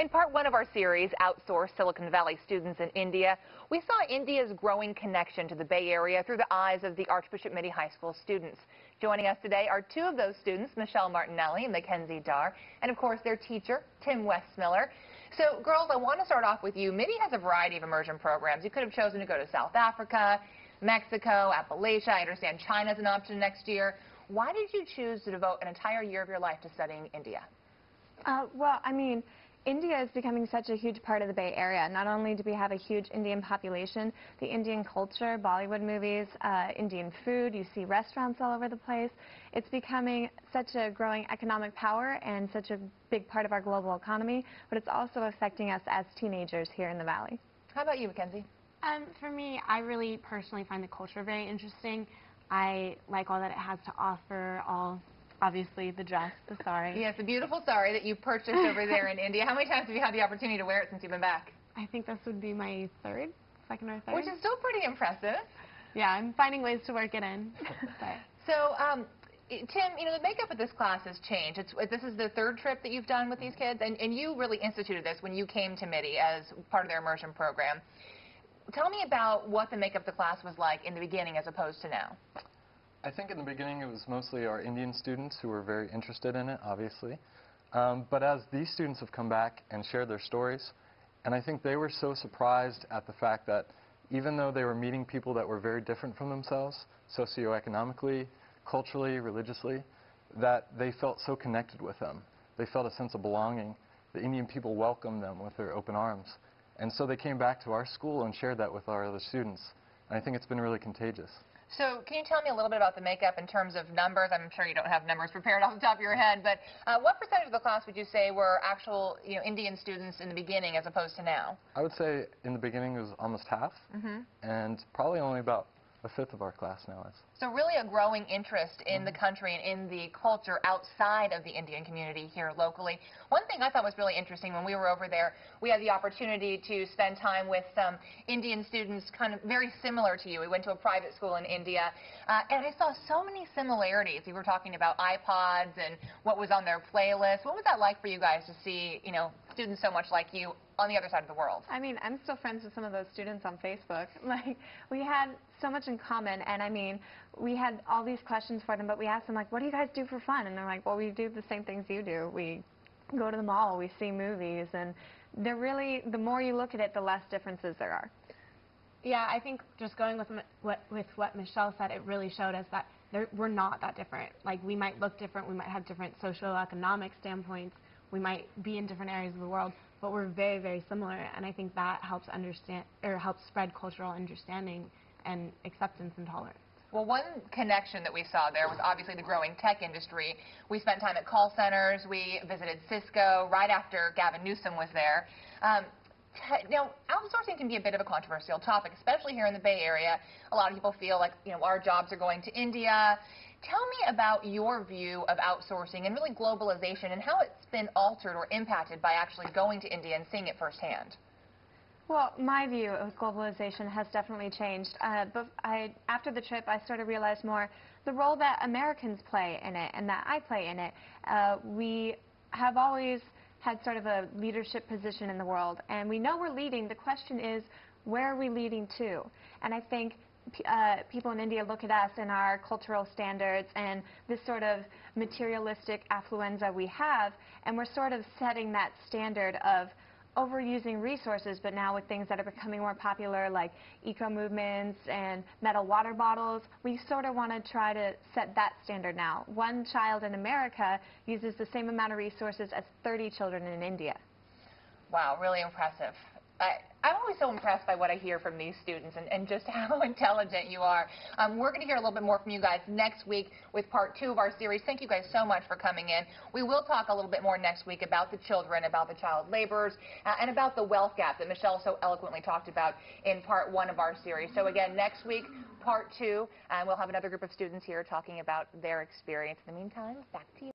In part one of our series, Outsource Silicon Valley Students in India, we saw India's growing connection to the Bay Area through the eyes of the Archbishop Mitty High School students. Joining us today are two of those students, Michelle Martinelli and Mackenzie Dar, and of course their teacher, Tim Wesmiller. So girls, I want to start off with you. Mitty has a variety of immersion programs. You could have chosen to go to South Africa, Mexico, Appalachia. I understand China's an option next year. Why did you choose to devote an entire year of your life to studying India? Uh, well, I mean, India is becoming such a huge part of the Bay Area. Not only do we have a huge Indian population, the Indian culture, Bollywood movies, uh, Indian food, you see restaurants all over the place. It's becoming such a growing economic power and such a big part of our global economy, but it's also affecting us as teenagers here in the Valley. How about you, Mackenzie? Um, for me, I really personally find the culture very interesting. I like all that it has to offer, all obviously the dress, the sari. Yes, the beautiful sari that you purchased over there in India. How many times have you had the opportunity to wear it since you've been back? I think this would be my third, second or third. Which is still pretty impressive. Yeah, I'm finding ways to work it in. so, um, Tim, you know, the makeup of this class has changed. It's, this is the third trip that you've done with these kids, and, and you really instituted this when you came to Mitty as part of their immersion program. Tell me about what the makeup of the class was like in the beginning as opposed to now. I think in the beginning it was mostly our Indian students who were very interested in it, obviously. Um, but as these students have come back and shared their stories, and I think they were so surprised at the fact that even though they were meeting people that were very different from themselves, socioeconomically, culturally, religiously, that they felt so connected with them. They felt a sense of belonging. The Indian people welcomed them with their open arms. And so they came back to our school and shared that with our other students. And I think it's been really contagious. So can you tell me a little bit about the makeup in terms of numbers? I'm sure you don't have numbers prepared off the top of your head, but uh, what percentage of the class would you say were actual you know, Indian students in the beginning as opposed to now? I would say in the beginning it was almost half, mm -hmm. and probably only about a fifth of our class now is. So really a growing interest in the country and in the culture outside of the Indian community here locally. One thing I thought was really interesting when we were over there, we had the opportunity to spend time with some Indian students kind of very similar to you. We went to a private school in India, uh, and I saw so many similarities. We were talking about iPods and what was on their playlist. What was that like for you guys to see, you know, students so much like you on the other side of the world. I mean, I'm still friends with some of those students on Facebook. Like, we had so much in common, and I mean, we had all these questions for them, but we asked them, like, what do you guys do for fun? And they're like, well, we do the same things you do. We go to the mall, we see movies, and they're really, the more you look at it, the less differences there are. Yeah, I think just going with what, with what Michelle said, it really showed us that we're not that different. Like, we might look different, we might have different socioeconomic standpoints, we might be in different areas of the world, but we're very, very similar, and I think that helps understand or helps spread cultural understanding and acceptance and tolerance. Well, one connection that we saw there was obviously the growing tech industry. We spent time at call centers. We visited Cisco right after Gavin Newsom was there. Um, now, outsourcing can be a bit of a controversial topic, especially here in the Bay Area. A lot of people feel like, you know, our jobs are going to India. Tell me about your view of outsourcing and really globalization and how it's been altered or impacted by actually going to India and seeing it firsthand. Well, my view of globalization has definitely changed. Uh, but I, after the trip, I sort of realized more the role that Americans play in it and that I play in it. Uh, we have always had sort of a leadership position in the world, and we know we're leading. The question is, where are we leading to? And I think uh, people in India look at us and our cultural standards and this sort of materialistic affluenza we have, and we're sort of setting that standard of overusing resources, but now with things that are becoming more popular like eco movements and metal water bottles, we sort of want to try to set that standard now. One child in America uses the same amount of resources as 30 children in India. Wow, really impressive. I, I'm always so impressed by what I hear from these students and, and just how intelligent you are. Um, we're going to hear a little bit more from you guys next week with part two of our series. Thank you guys so much for coming in. We will talk a little bit more next week about the children, about the child laborers, uh, and about the wealth gap that Michelle so eloquently talked about in part one of our series. So again, next week, part two, and we'll have another group of students here talking about their experience. In the meantime, back to you.